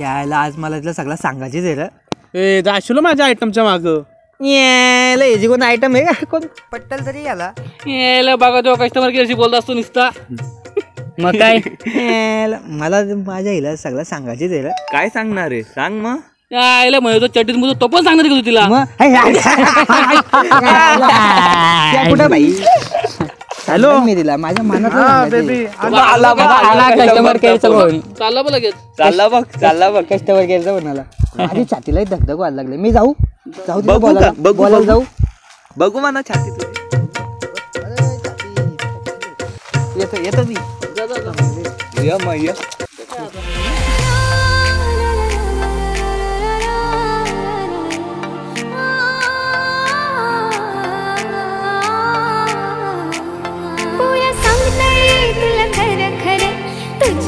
यायला आज मला तिला सगळं सांगायचीच आहे रे ए जाशील माझ्या आयटमच्या माग यायला याची कोण आयटम आहे का कोण पट्टल तरी याला यायला बघा तो कस्टमर केअरशी बोलत असतो नुसता मग काय यायला मला माझ्या हिला सगळं सांगायचीच आहे रे काय सांगणार आहे सांग मग यायला म्हणतो चड्डीत मुलं तो पण सांगणार का तू तिला. कुठं बाई हॅलो? मी दिला माझ्या मनात बेबी कस्टमर केअरचं फोन चालला बघ लगेच. चालला बघ चालला बघ. कस्टमर केअरचं फोन आला माझी छातीला धगधग व्हायला लागले. मी जाऊ? जाऊ तिला? बोलायला. बोलायला बघू. जाऊ? बघू म्हणा छातीत येतो येतो मी ये मग ये.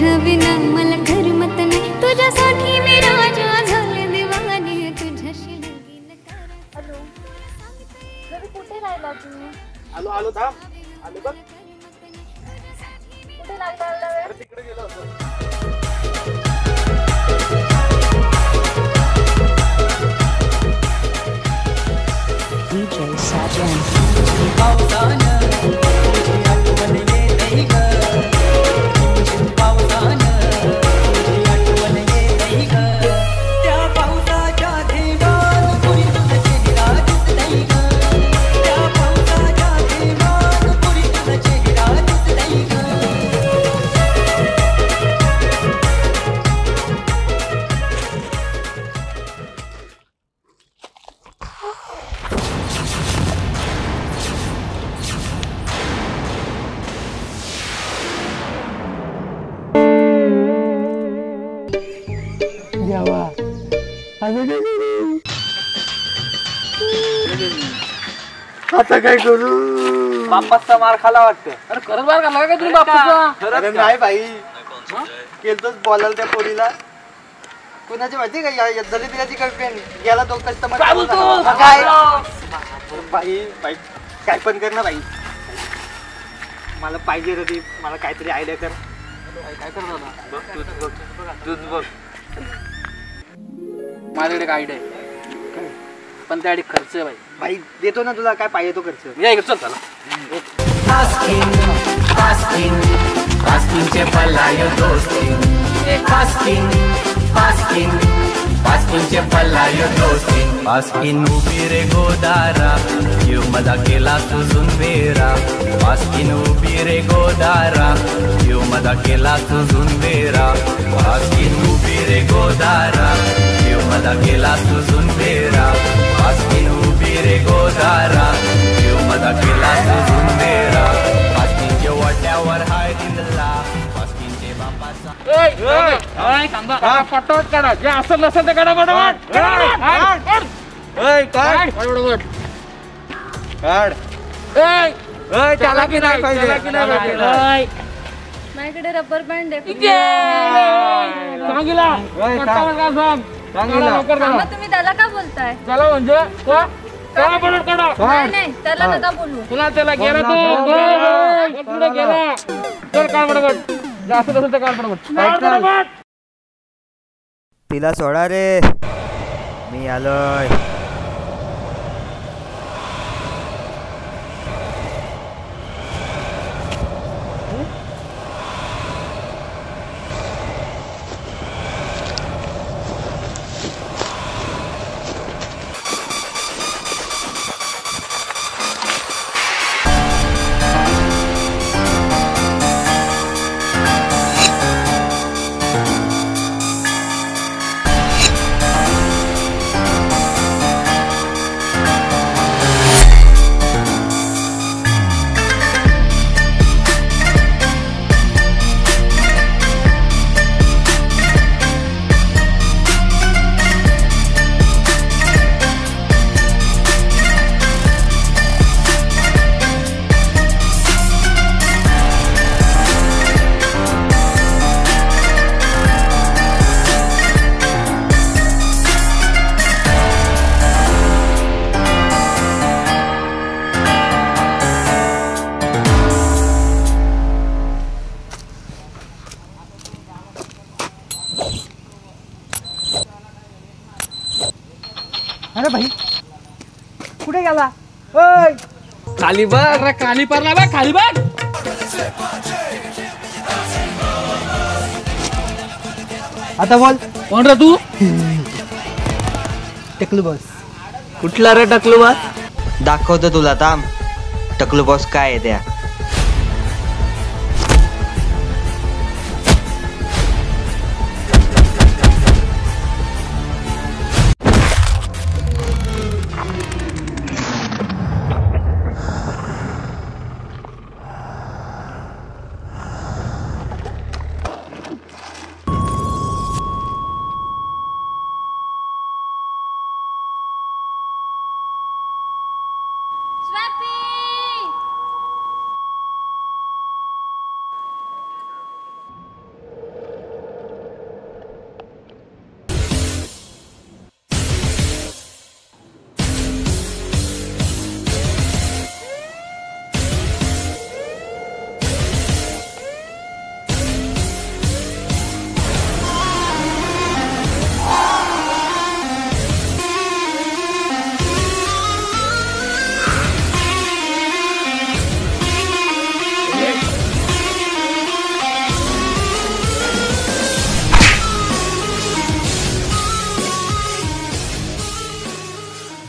तुझ्या विना मला करमत नाही. तुझ्यासाठी मी राजा झाले दिवाणी तुझ्याशी लगीन कर हॅलो. कुठे राहिला तू आलो आलो थांब. आलो बघ कुठे लागला तिकडे गेलो होतो. बाप्पाचा मार खाला वाटतं. अरे खरंच बाहेर घाला का तुम्ही बापूचा अरे नाही बाई. केलतोच बोलायला त्या पोरीला. कुणाची माहिती का? या दलित गर्लफ्रेंड गेला तो कस्टमर काय बोलतो काय? बाई बाई काय पण कर ना बाई. मला पाहिजे रे ती. मला काहीतरी आयडिया कर. काय करणार बघ तूच बघ. तूच बघ. माझ्याकडे एक आयडिया आहे. पण त्यासाठी खर्च आहे बाई. बाई देतो ना तुला काय पाहिजे तो खर्च. या इकडे चल चला पास्किन उभी रे गोदारा जीव मजा केला तुझून बेरा पास्किन उभी रे गोदारा जीव मजा केला तुझून बेरा पास्किन उभी रे गोदारा मजा केला तुझून बेरा पास्किन उभी रे गोदारा. जीव मजा केला तुझून बेरा पास्किनच्या वाट्यावर हाय दिला बापाचा काढा. जे असं नसेल ते काढा काढ. काढ त्याला की नाही पाहिजे. माझ्याकडे रबर बँड आहे. सांगितला. तुम्ही त्याला का बोलताय? म्हणजे का? काढा? नाही त्याला नका बोलू. तुला त्याला गेला तो पुढे चल काढ जास्त काढ. तिला सोडा रे. मी आलोय. भाई. कुठे गेला? ओय. खाली बघ रे खाली पडला बघ खाली बघ. आता बोल. कोण रे तू? टेकलू बस. कुठला रे टकलू बॉस? दाखवतो तुला थांब. टकलू बॉस काय आहे त्या?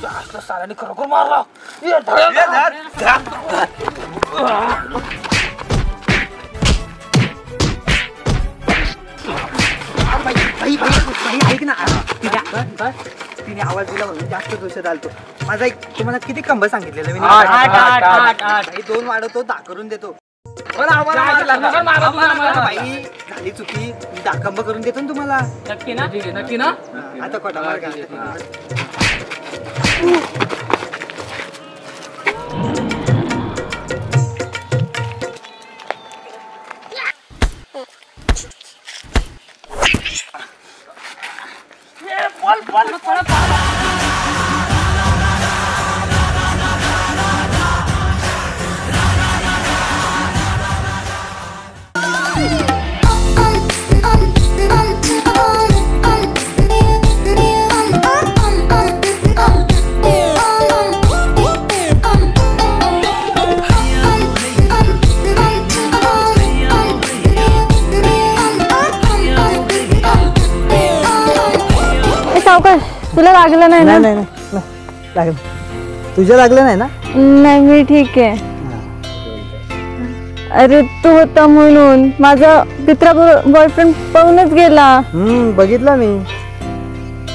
साल्याने खरोखर मारला. ये ऐक ना. तिने तिने आवाज दिला म्हणून जास्त दोषात आलतो. माझा एक तुम्हाला किती कंब सांगितलेलं मी आठ, आठ, आठ, आठ, आठ. दोन वाढवतो करून देतो. मला आम्हाला मारला. नका मारा, नका मारा. भाई झाली चुकी. मी दहा कंब करून देतो ना तुम्हाला. नक्की ना? नक्की ना? आता खोटा मार का लागलं नाही ना? नाही नाही नाही. लागलं. तुझ्या लागलं नाही ना? नाही मी ठीक आहे. अरे तू होता म्हणून. माझा मित्रा बॉयफ्रेंड पळूनच गेला. हम्म बघितलं मी.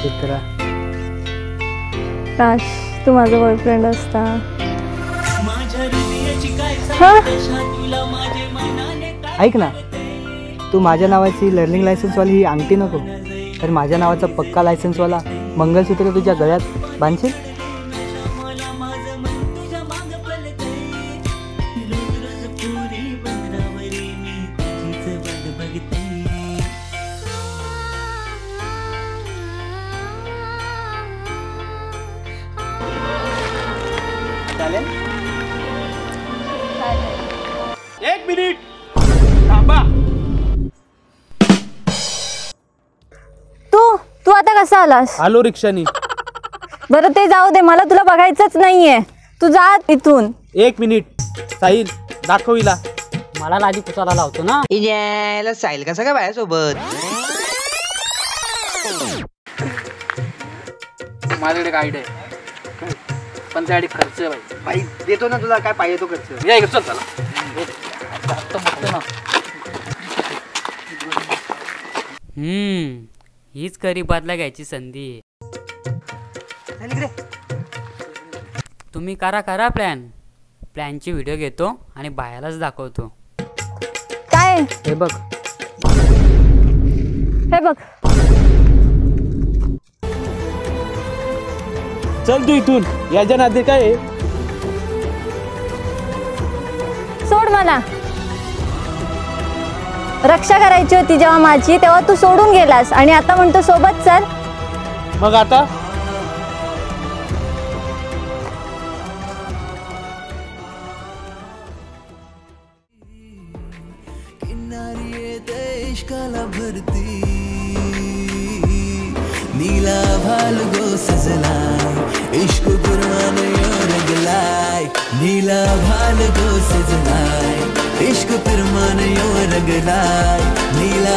चित्रा काश तू माझा बॉयफ्रेंड असता. हा? ऐक ना. तू माझ्या नावाची लर्निंग लायसन्सवाली ही अंगठी नको. तर माझ्या नावाचा पक्का लायसन्सवाला मंगलसूत्र तुझ्या गळ्यात बांधशील? चालेल? एक मिनिट. थांबा. कसा आलास? आलो रिक्षानी. बरं ते जाऊ दे. मला तुला बघायचंच नाहीये. तू जा इथून. एक मिनिट. साहिल दाखव हिला. मला लादी पुसायला लावतो ना. यायला साईल कसा काय बाया सोबत माझ्याकडे आयडिया आहे. पण त्यासाठी खर्च आहे बाई. भाई देतो ना तुला. काय पाहिजे तो खर्च? या इकडे चल ना हम्म. हीच खरी बदला घ्यायची संधी. आहे तुम्ही करा करा प्लॅन प्लॅनची व्हिडिओ घेतो आणि बायालाच दाखवतो. काय? हे बघ. हे बघ. चल तू इथून. याच्या नाते काय आहे? सोड मला. रक्षा करायची होती जेव्हा माझी तेव्हा तू सोडून गेलास आणि आता म्हणतो सोबत चल. मग आता? इश्काला भरती नीला भाल गो सजला इश्क यो रंगलाय नीला भाल को सजनाय इश्क कुर्बान यो रंगलाय नीला